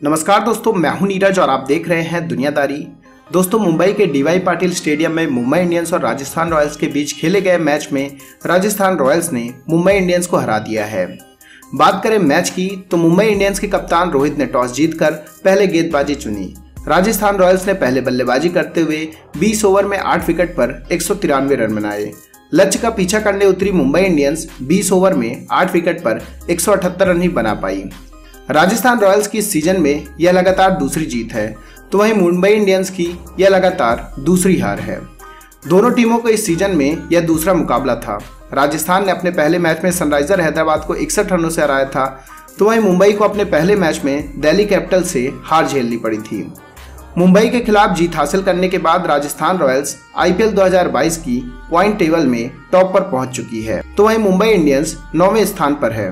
नमस्कार दोस्तों, मैं हूँ नीरज और आप देख रहे हैं दुनियादारी। दोस्तों, मुंबई के डीवाई पाटिल स्टेडियम में मुंबई इंडियंस और राजस्थान रॉयल्स के बीच खेले गए मैच में राजस्थान रॉयल्स ने मुंबई इंडियंस को हरा दिया है। बात करें मैच की तो मुंबई इंडियंस के कप्तान रोहित ने टॉस जीतकर पहले गेंदबाजी चुनी। राजस्थान रॉयल्स ने पहले बल्लेबाजी करते हुए 20 ओवर में 8 विकेट पर एक सौ तिरानवे रन बनाए। लक्ष्य का पीछा करने उतरी मुंबई इंडियंस 20 ओवर में 8 विकेट पर एक सौ अठहत्तर रन ही बना पाई। राजस्थान रॉयल्स की सीज़न में यह लगातार दूसरी जीत है तो वहीं मुंबई इंडियंस की यह लगातार दूसरी हार है। दोनों टीमों को इस सीज़न में यह दूसरा मुकाबला था। राजस्थान ने अपने पहले मैच में सनराइजर हैदराबाद को इकसठ रनों से हराया था तो वहीं मुंबई को अपने पहले मैच में दिल्ली कैपिटल से हार झेलनी पड़ी थी। मुंबई के खिलाफ जीत हासिल करने के बाद राजस्थान रॉयल्स आईपीएल 2022 की पॉइंट टेबल में टॉप पर पहुँच चुकी है तो वहीं मुंबई इंडियंस नौवें स्थान पर है।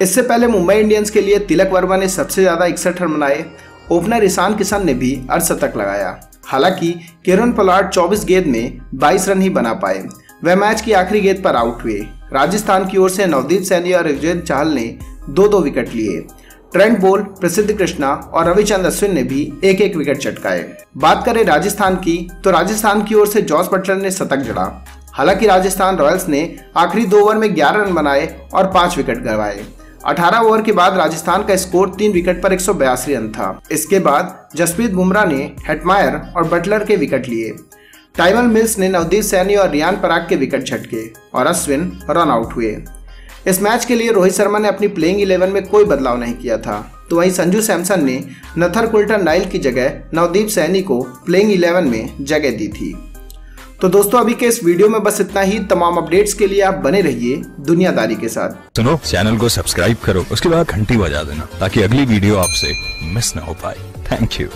इससे पहले मुंबई इंडियंस के लिए तिलक वर्मा ने सबसे ज़्यादा इकसठ रन बनाए। ओपनर ईशान किशन ने भी अर्धशतक लगाया। हालाँकि, किरण पलाट 24 गेंद में 22 रन ही बना पाए। वह मैच की आखिरी गेंद पर आउट हुए। राजस्थान की ओर से नवदीप सैनी और युजवेंद्र चहल ने दो दो विकेट लिए। ट्रेंट बोल, प्रसिद्ध कृष्णा और रविचंद्र अश्विन ने भी एक एक विकेट चटकाए। बात करें राजस्थान की तो राजस्थान की ओर से जॉर्ज बटलर ने शतक जड़ा। हालाँकि राजस्थान रॉयल्स ने आखिरी दो ओवर में 11 रन बनाए और पाँच विकेट गंवाए। 18 ओवर के बाद राजस्थान का स्कोर तीन विकेट पर एक सौ बयासी रन था। इसके बाद जसप्रीत बुमराह ने हेटमायर और बटलर के विकेट लिए। टाइमल मिल्स ने नवदीप सैनी और रियान पराग के विकेट झटके और अश्विन रन आउट हुए। इस मैच के लिए रोहित शर्मा ने अपनी प्लेइंग इलेवन में कोई बदलाव नहीं किया था। तो वहीं संजू सैमसन ने नथर कुल्टन नाइल की जगह नवदीप सैनी को प्लेइंग इलेवन में जगह दी थी। तो दोस्तों, अभी के इस वीडियो में बस इतना ही। तमाम अपडेट्स के लिए आप बने रहिए दुनियादारी के साथ। सुनो, चैनल को सब्सक्राइब करो, उसके बाद घंटी बजा देना, ताकि अगली वीडियो आपसे मिस ना हो पाए। Thank you